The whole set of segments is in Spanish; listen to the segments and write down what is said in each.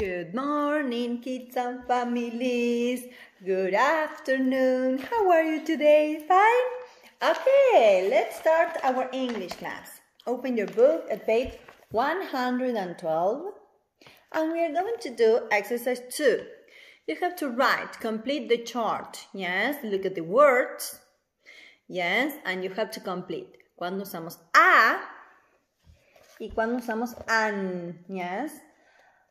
Good morning, kids and families. Good afternoon. How are you today? Fine? Okay, let's start our English class. Open your book at page 112. And we are going to do exercise 2. You have to write, complete the chart. Yes, look at the words. Yes, and you have to complete. Cuando usamos a y cuando usamos an. Yes.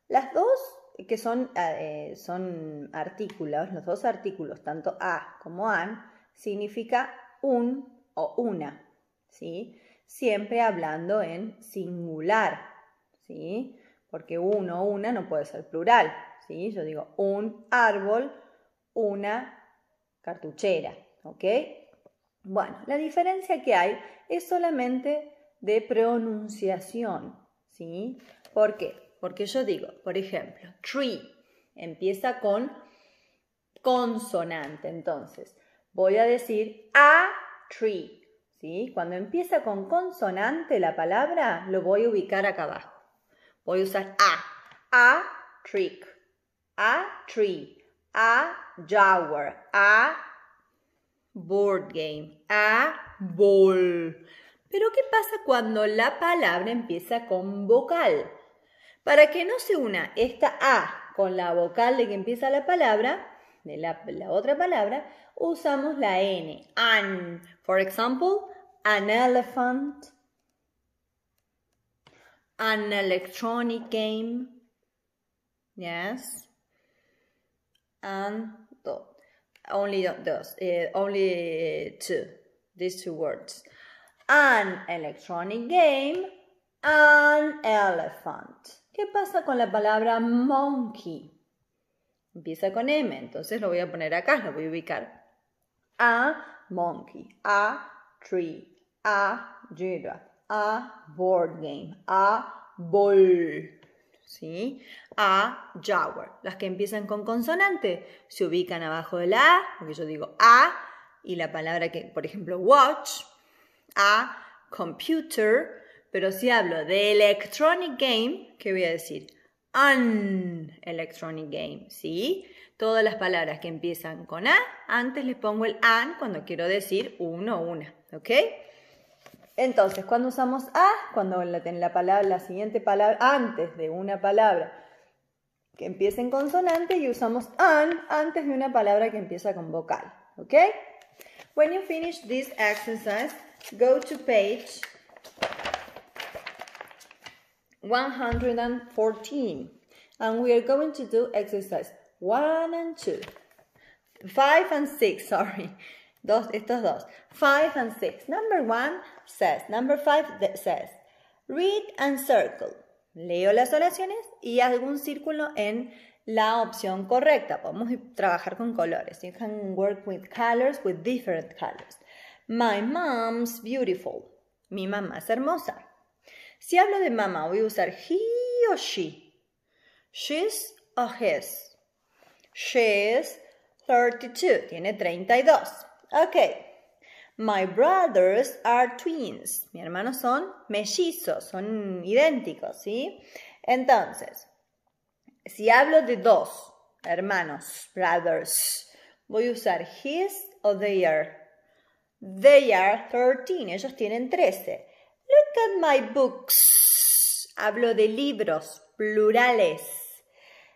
Las dos que son, eh, son artículos, los dos artículos, tanto a como an, significa un o una, ¿sí? Siempre hablando en singular, ¿sí? Porque uno o una no puede ser plural, ¿sí? Yo digo un árbol, una cartuchera, ¿ok? Bueno, la diferencia que hay es solamente de pronunciación, ¿sí? ¿Por qué? Porque yo digo, por ejemplo, tree empieza con consonante. Entonces, voy a decir a tree. ¿sí? Cuando empieza con consonante la palabra, lo voy a ubicar acá abajo. Voy a usar a. A trick. A tree. A shower. A board game. A ball. Pero ¿qué pasa cuando la palabra empieza con vocal? Para que no se una esta A con la vocal de que empieza la palabra, de la, otra palabra, usamos la N. An. For example, an elephant, an electronic game. Yes. And only those, uh, only two, these two words. An electronic game, an elephant. ¿Qué pasa con la palabra monkey? Empieza con M, entonces lo voy a poner acá, lo voy a ubicar. A monkey, a tree, a giraffe, a board game, a ball. ¿Sí? A jaguar. Las que empiezan con consonante se ubican abajo de la A, porque yo digo A, y la palabra que, por ejemplo, watch, a computer, pero si hablo de electronic game, ¿qué voy a decir? An electronic game, ¿sí? Todas las palabras que empiezan con A, antes les pongo el an cuando quiero decir uno o una, ¿ok? Entonces, cuando usamos a, cuando la, la, palabra, la siguiente palabra, antes de una palabra que empiece en consonante y usamos an antes de una palabra que empieza con vocal, ¿ok? When you finish this exercise, go to page 114 and we are going to do exercise 1 and 2 5 and 6 sorry. Dos, estos dos. 5 and 6 number 1 says number 5 says read and circle. Leo las oraciones y algún círculo en la opción correcta. Podemos trabajar con colores. You can work with colors with different colors. My mom's beautiful. Mi mamá es hermosa si hablo de mamá, voy a usar he o she. She's o his. She's 32. Tiene 32. Ok. My brothers are twins. Mis hermanos son mellizos, son idénticos, ¿sí? Entonces, si hablo de dos hermanos, brothers, voy a usar his o their. They are 13. Ellos tienen 13. At my books. Hablo de libros plurales.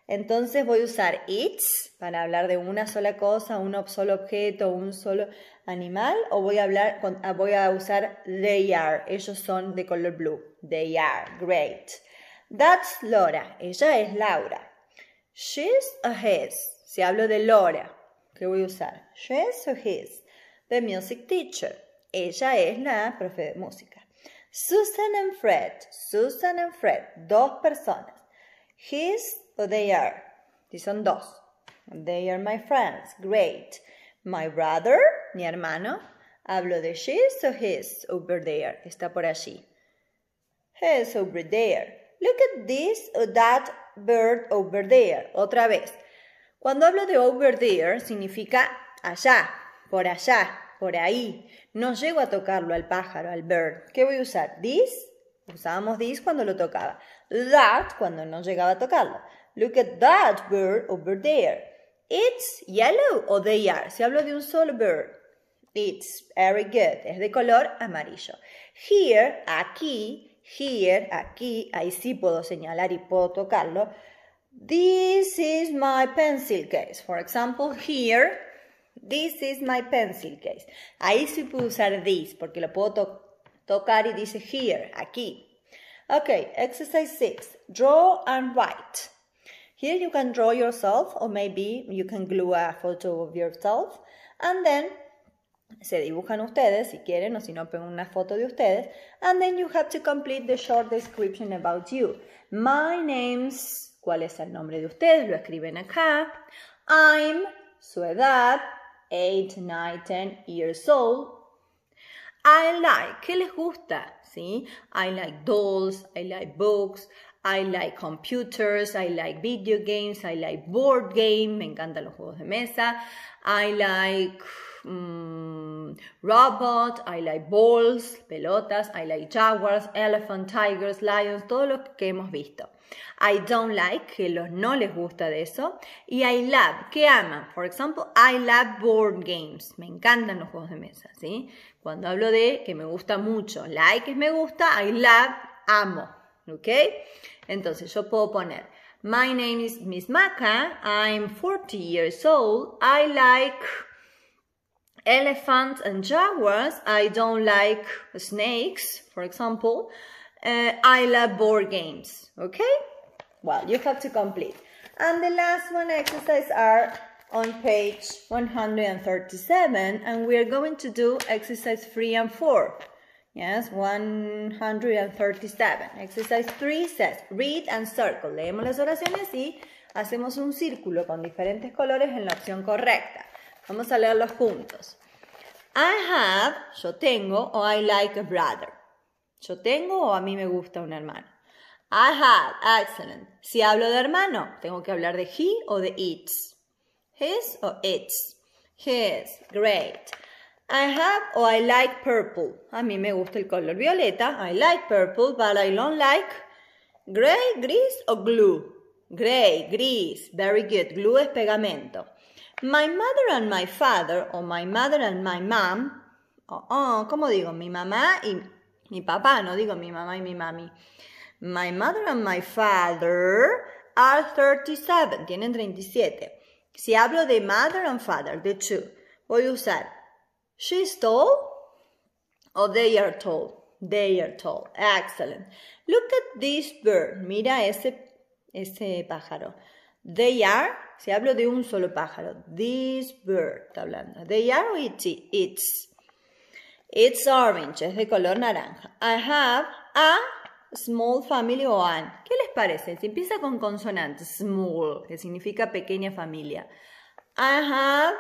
Entonces voy a usar its para hablar de una sola cosa, un solo objeto, un solo animal, o voy a hablar ah, voy a usar they are. Ellos son de color blue. They are. Great. That's Laura. Ella es Laura. She's a his. Si hablo de Laura, ¿qué voy a usar? She's a his. The music teacher. Ella es la profe de música. Susan and Fred. Susan and Fred. Dos personas. His o they are. Si son dos. They are my friends. Great. My brother, mi hermano. Hablo de she's o his over there. Está por allí. His over there. Look at this or that bird over there. Otra vez. Cuando hablo de over there significa allá, por allá, por ahí. No llego a tocarlo al pájaro, al bird. ¿Qué voy a usar? This. Usábamos this cuando lo tocaba. That cuando no llegaba a tocarlo. Look at that bird over there. It's yellow or they are. Si hablo de un solo bird. It's very good. Es de color amarillo. Here, aquí, here, aquí, ahí sí puedo señalar y puedo tocarlo. This is my pencil case. For example, here, this is my pencil case. Ahí sí puedo usar this porque lo puedo to tocar y dice here, aquí. Okay, exercise 6. Draw and write. Here you can draw yourself or maybe you can glue a photo of yourself and then se dibujan ustedes si quieren o si no pongo una foto de ustedes and then you have to complete the short description about you. My name's, ¿cuál es el nombre de ustedes? Lo escriben acá. I'm, su edad, 8, 9, 10 years old. I like, ¿qué les gusta? ¿Sí? I like dolls, I like books, I like computers, I like video games, I like board game, me encantan los juegos de mesa, I like um, robot, I like balls, pelotas, I like jaguars, elephant, tigers, lions, todo lo que hemos visto. I don't like, que los no les gusta de eso. Y I love, que aman. For example, I love board games. Me encantan los juegos de mesa, ¿sí? Cuando hablo de que me gusta mucho, like es me gusta, I love, amo, ¿ok? Entonces yo puedo poner, my name is Miss Maca, I'm 40 years old, I like elephants and jaguars, I don't like snakes, for example, uh, I love board games, okay? Well, you have to complete. And the last one exercise are on page 137 and we are going to do exercise 3 and 4. Yes, 137. Exercise 3 says, read and circle. Leemos las oraciones y hacemos un círculo con diferentes colores en la opción correcta. Vamos a leerlos juntos. I have, yo tengo, o I like a brother. Yo tengo o a mí me gusta un hermano. I have, excellent. Si hablo de hermano, tengo que hablar de he o de its. His or its. His, great. I have or I like purple. A mí me gusta el color violeta. I like purple, but I don't like gray, gris o glue. Gray, gris. Very good. Glue es pegamento. My mother and my father, or my mother and my mom. Oh, oh, ¿cómo digo? Mi mamá y mi papá, no digo mi mamá y mi mami. My mother and my father are 37. Tienen 37. Si hablo de mother and father, de two, voy a usar She's tall or they are tall. They are tall. Excellent. Look at this bird. Mira ese, ese pájaro. They are, si hablo de un solo pájaro. This bird, está hablando. They are it's, it's. It's orange, es de color naranja. I have a small family o an. ¿Qué les parece? Si empieza con consonante, small, que significa pequeña familia. I have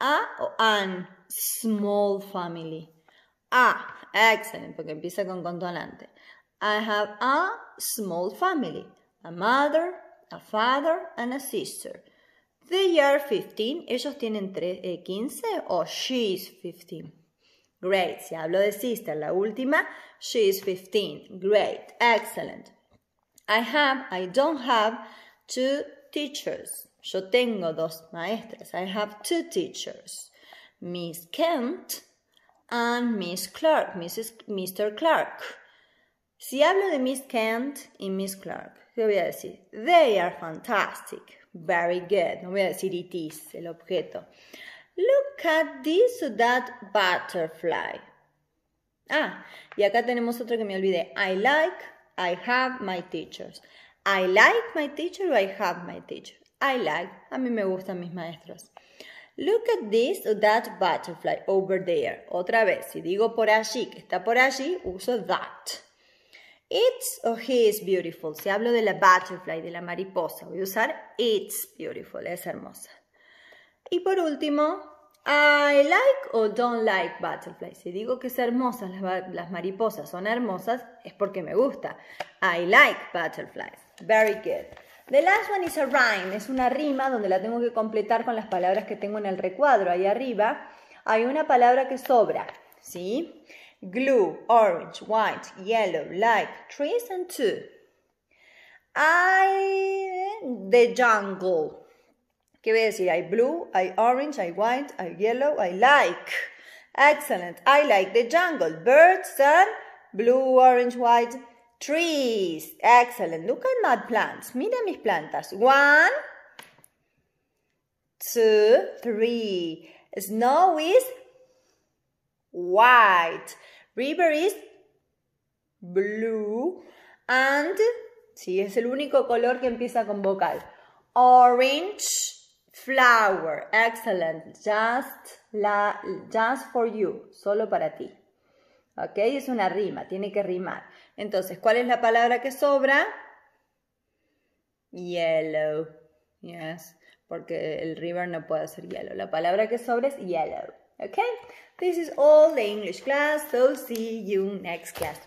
a o an. Small family. A. Excellent, porque empieza con consonante. I have a small family. A mother, a father, and a sister. They are 15. Ellos tienen 3, 15 o she's 15. Great. Si hablo de sister, la última, she is 15. Great. Excellent. I have, I don't have two teachers. Yo tengo dos maestras. I have two teachers. Miss Kent and Miss Clark, Mrs. Mr. Clark. Si hablo de Miss Kent y Miss Clark, ¿qué voy a decir? They are fantastic. Very good. No voy a decir it is, el objeto. Look at this or that butterfly. Ah, y acá tenemos otro que me olvidé. I like, I have my teachers. I like my teacher or I have my teacher. I like, a mí me gustan mis maestros. Look at this or that butterfly over there. Otra vez, si digo por allí, que está por allí, uso that. It's or he is beautiful. Si hablo de la butterfly, de la mariposa, voy a usar it's beautiful, es hermosa. Y por último, I like or don't like butterflies. Si digo que es hermosa, las, las mariposas son hermosas, es porque me gusta. I like butterflies. Very good. The last one is a rhyme, es una rima donde la tengo que completar con las palabras que tengo en el recuadro. Ahí arriba hay una palabra que sobra, ¿sí? Glue, orange, white, yellow, like, trees and two. I the jungle. ¿Qué voy a decir? I blue, I orange, I white, I yellow, I like. Excellent. I like the jungle. Birds and blue, orange, white, trees. Excellent. Look at my plants. Mira mis plantas. One, two, three. Snow is white. River is blue. And, sí, es el único color que empieza con vocal. Orange flower. Excellent. Just, la, just for you. Solo para ti. ¿Ok? Es una rima, tiene que rimar. Entonces, ¿cuál es la palabra que sobra? Yellow. Yes, porque el river no puede ser yellow. La palabra que sobra es yellow. Okay? This is all the English class, so see you next class.